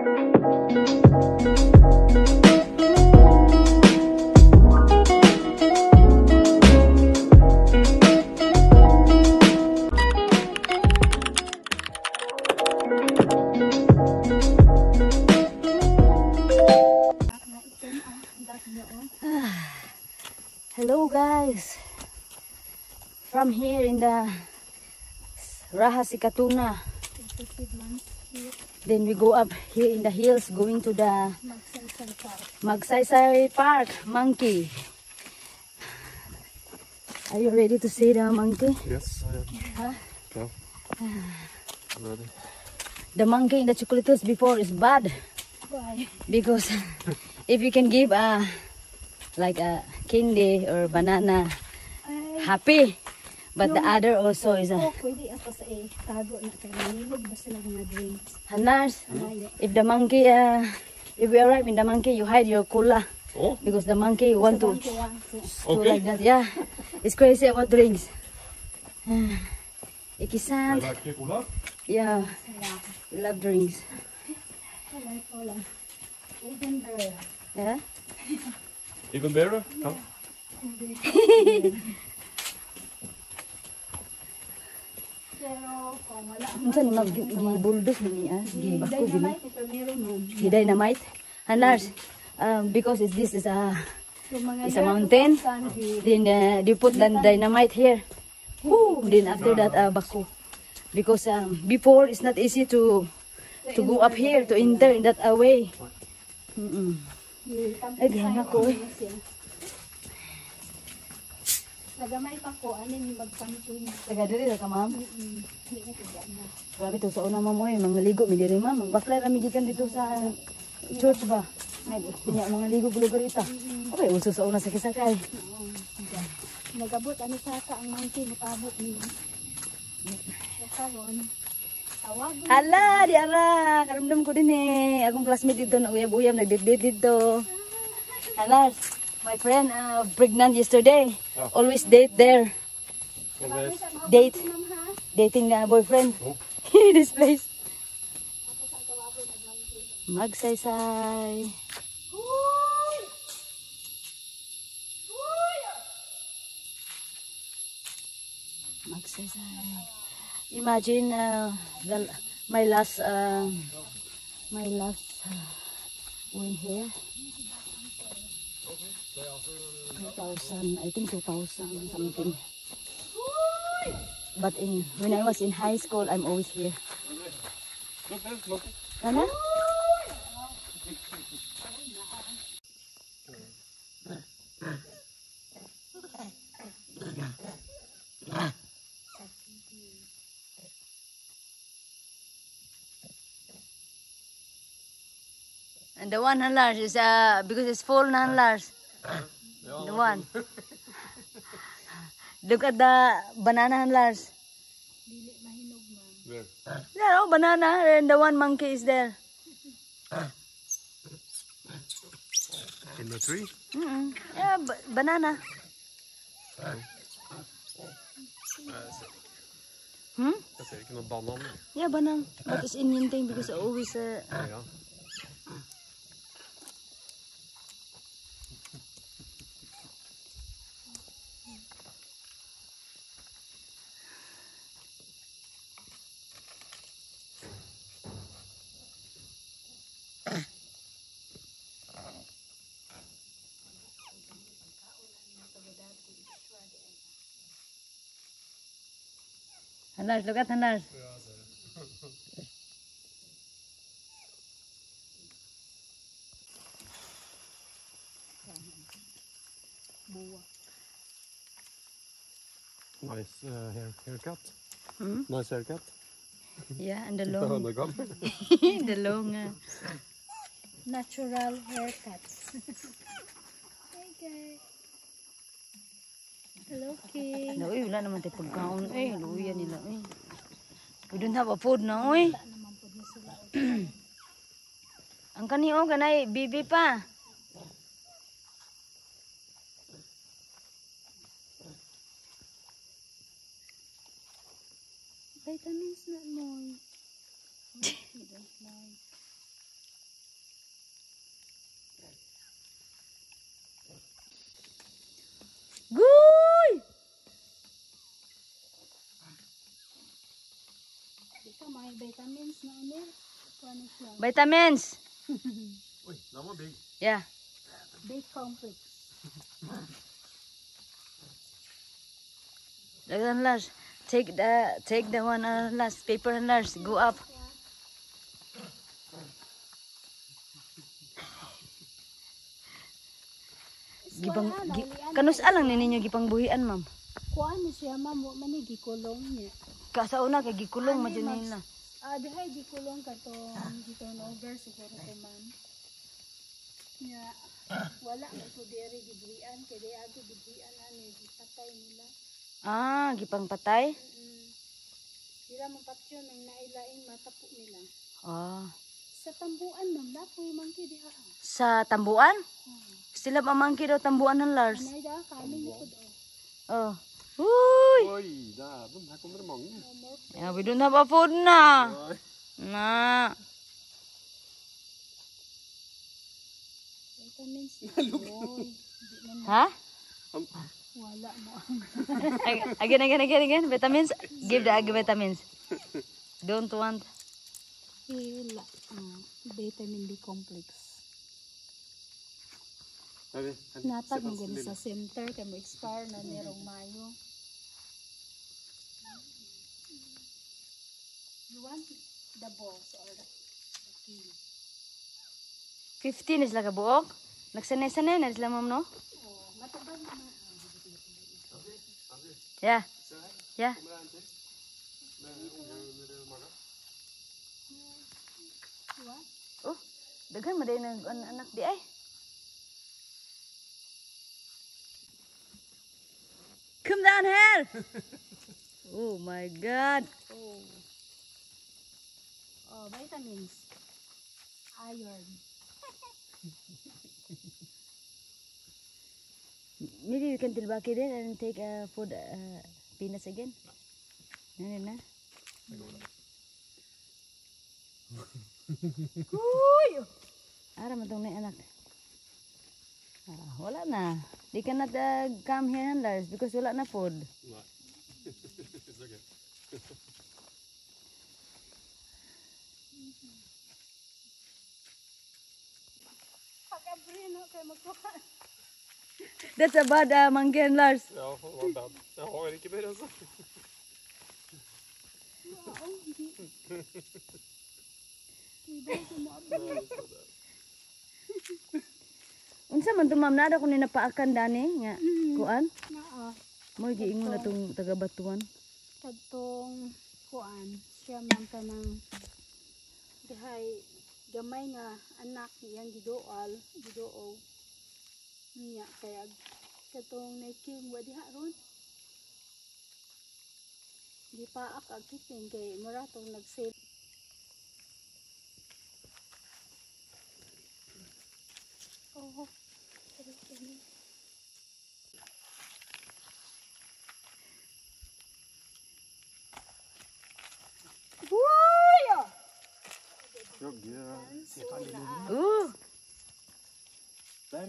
Hello guys. From here in the Raha Sikatuna. Then we go up here in the hills going to the Magsaysay Park monkey. Are you ready to see the monkey? Yes, I am. Huh? Go. I'm ready. The monkey in the chocolates before is bad Why? because if you can give a like a candy or banana Ay, happy but the other also is a pwede ako sa eh, tago na kay nilog ba mga drinks. Hanars, if the monkey, uh, if we arrive in the monkey, you hide your cola Oh, because the monkey want to Bangko, bangko. do okay. like that. Yeah, it's crazy about drinks. I Ikisan, like cola. yeah, we love drinks. Wala, wala. Even better. Yeah, Even better? Come. unsa ni mag gibuldos ni ah, gibako gini. dynamite, nun. Gidynamite. Hanars, um, because it's, this is a It's a mountain. Then uh, they put the dynamite here. Woo! Then after that, uh, bako. Because um, before it's not easy to to go up here to enter in that uh, way. Mm-mm. Ay, ganyan ako eh. Nagamay pa ko, ano yung magpangkin. Taga diri ka ma'am. Tiga na. Grabe to sa una mo eh, mga ligo mi diri ma'am. Baklay rami gikan dito sa church ba. Ay, pinya mga ligo lugar ita. Okay, uso sa una sa kisakay. Nagabot, ano sa ka ang mountain, nakabot niya. Nakaroon. Tawag Hala, di ara, karamdam ko din eh. Akong classmate dito na uyab-uyab nagdidit dito. Hala, my friend uh, pregnant yesterday. Always date there. Always. Date. Dating na boyfriend. This place. Magsaysay. Magsaysay. Imagine uh, the, my last uh, my last uh, win here. 2000, I think 2000 something. But in when I was in high school, I'm always here. Ano? And the one handlers is uh because it's full handlers. The one. Look at the banana handlers. There. There, oh, banana, and the one monkey is there. In the tree? Mm-mm. Yeah, ba- banana. Hmm? Jeg ser ikke noe banan. Yeah, banana. But it's Indian thing because I always uh, Ja. Handlers. Look at handlers. Nice uh, hair, haircut. Hmm? Nice haircut. Yeah, and the long, the long. Uh, natural haircut. hey guys. Hello, King. no, uy, wala naman tayo pagkaon. Eh, luya nila. Eh. We don't have a food na, na sila. Ang kaniyo, ganay, bibi pa. Vitamins na mo. Vitamins. Den var big. Yeah. Big complex. Lagyan Lars. Take the take the one uh, last paper and Lars. Go up. Gipang gi, kanus alang ni ninyo gipang buhian ma'am. Kuan siya ma'am, wa man ni gikulong niya. Ka sa una kay gikulong man nila. Ah, dihay gikulong ka to, dito no over siguro to ma'am. Nya wala na to dere gibrian kay di ato gibrian ani gipatay nila. Ah, gipang patay. Mm. Sila mo patyo nang nailaing matapo nila. Ah. Sa tambuan ma'am, napoy man kay diha. Sa tambuan? Hmm. Sila mamangki daw tambuan ng Lars. Anay da kanin ko. Oh. Oi. Oi, där, här kommer det många. Ja, vill du tappa foderna? Nej. Nej. Ha? Wala mo. again, again, again, again. Vitamins. Give the vitamins. Don't want. Wala. Vitamin B complex. Natag mo lilla. sa center kay mo expire na nirong Mayo. You want the balls or the, the key? 15 is like a buok. Nagsanay-sanay na sila ma'am, no? Oh, matubag naman. Yeah. Yeah. What? Oh, daghan mo din ng an- anak di ay. Come down here. oh my God. Oh. Oh, vitamins. Iron. Maybe we can tilbaki din and take uh, food uh, peanuts again. Ano na? Uy! Ara man tong na anak. Ah, wala na. They cannot uh, come here handlers because wala na food. It's okay. That's a bad uh, monkey handlers. Ja, bad. Har mer Unsa man to ma'am? Nada ko ni napaakan dani nga kuan. Naa. Mo giingon na tong taga Batuan. Kadtong kuan. Siya man ka ng dihay gamay nga anak niyang gidoal gidoo niya kaya katong naiking wa diha ron. Di pa ak kiting kay mura tong nag-save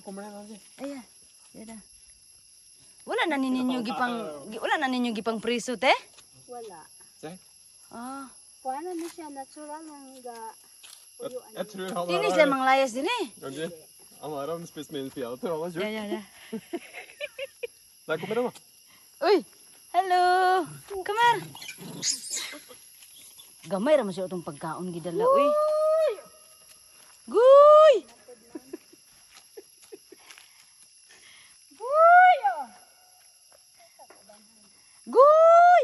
kumain lagi. Iya. Ya dah. Eh? Wala na ninyo gipang wala na ninyo gipang priso te? Wala. Say? Ah. Kuana ni siya natural lang ga Jeg tror siya mang layas din eh. Okay. Han har han spist min fiat, tror han har kjørt. Ja, ja, ja. Oi. Hello. Kom her. Gamay ra man siya itong pagkaon gidala, uy. Guy! Guy!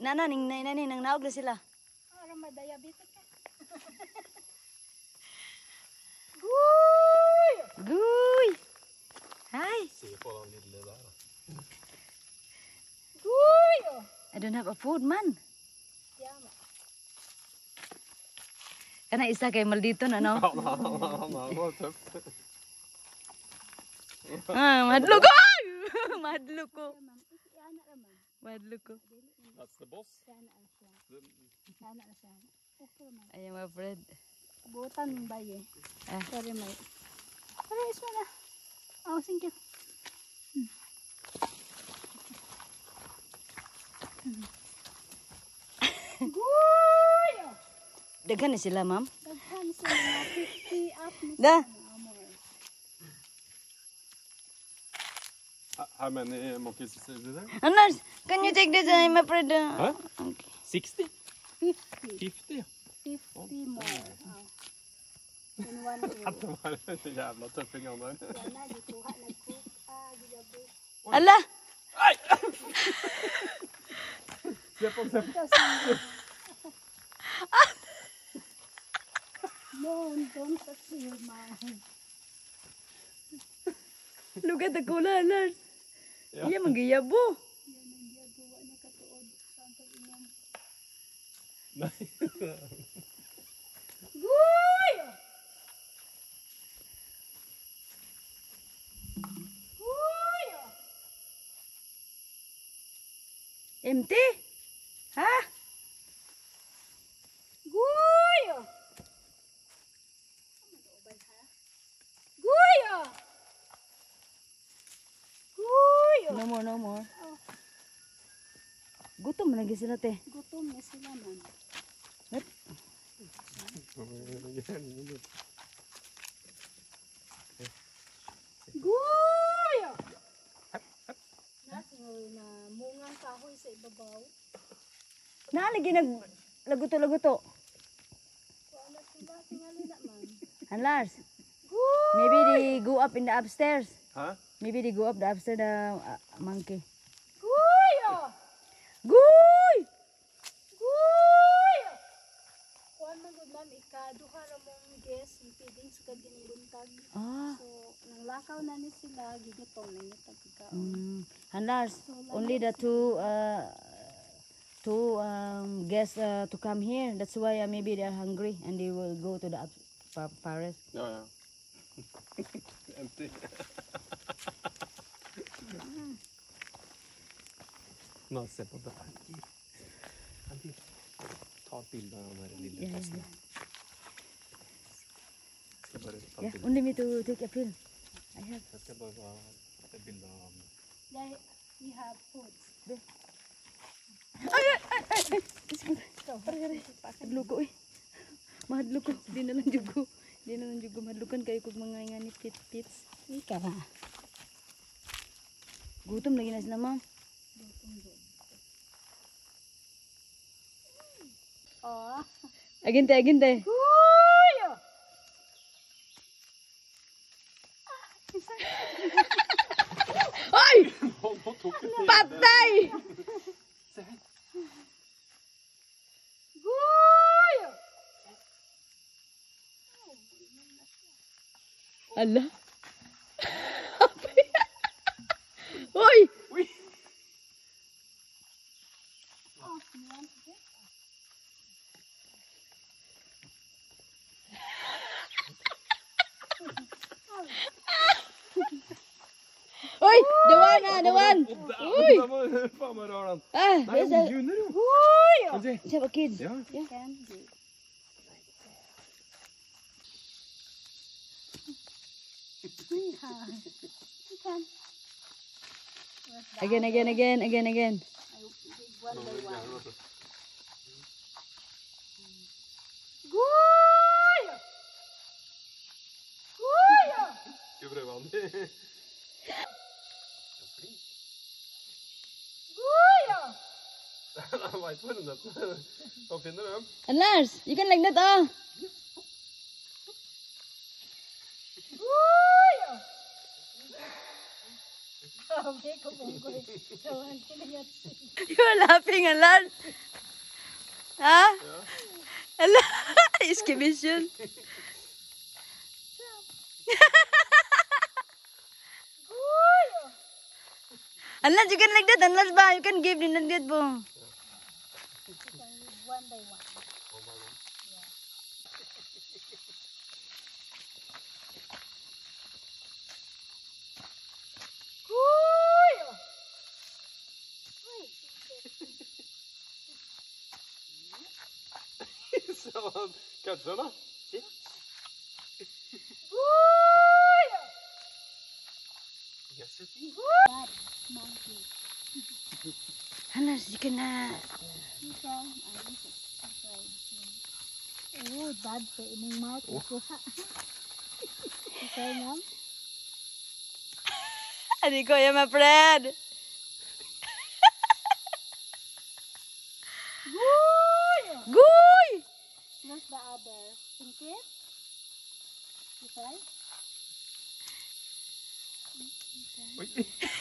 Nana, ning nay nani nang naog na sila. Para ma-diabetic ka. Guy! Hi! Se på den lille där. Wuya! I don't have a food, man. Yama. Kana isa kay maldito na, no? Ah, madlok ko! madlok ko. Ma'am, iana Madlok ko. That's the boss. Iana ra siya. Iana ra siya. Okay man. Ayan, my friend. Butan ng baye. Ah. Sorry, may. Pero is na. Oh, thank you. Wuya! Daghan na sila, ma'am. Daghan mga 50 up na Da. How many monkeys is there? Anders, can you take the time uh, I prayed? Huh? Okay. 60? 50. 50? 50 oh. more. Att de har en jävla tuffing Anders. Alla! Allah. Hey. honom, släpp honom. No, don't touch me with my hand. Look at the cooler alert. Iya, manggiyabo. Yan ang giyagawa na katuod sa ang pag-inom. Lagi sila, te. gutom na sila man. Guy! Natingoy na mungang kahoy sa ibabaw. Naalagi nag laguto-laguto. Wala sila, tingali na man. And Lars, Guy! maybe they go up in the upstairs. Huh? Maybe they go up the upstairs, the uh, monkey. Guy! Guy! Guy! Gud ma'am ikaduha ra mong guest yung feeding sa kadining buntag. Ah. So nang lakaw na ni sila gigitong na niya pagkaon. Mm. And Lars, only the two uh, two um, guests uh, to come here. That's why uh, maybe they are hungry and they will go to the pa- forest. Ja, ja. Empty. Nå, se på det här. Andy, ta ett bild av den ta yeah. ett bild. Only me to take a film. I have. Jag ska bara ta ett bild av... Dahil we have food. Hadluko eh. Mahadluko. Di na lang jugo. Di na lang jugo. Mahadlukan kayo kung mga nga ni pit pits. Ika ra. Gutom lagi na sila ma'am. Oh. Agin te, agin te. Guy! Ay! Hon tog ett bild. Patay! Ala. Oei, de one, ah, de one. Oei. Faen meg rar den. Ah, Nei, unge hunder, jo. Oi, ja. Se på kids. Ja. ja. Again, again, again, again, again. One by one. Lars, you can like that, ah. You're laughing a Lars. Huh? Yeah. is commission. Unless you can like that, unless ba, you can give din like that po. One by one. Guy! Ikaw, ayun sa side. Oh, bad sa inyong mouth. Okay, ma'am? Adi ko yan, my friend. Goy! Where's the other? Pinky? Okay? Oui.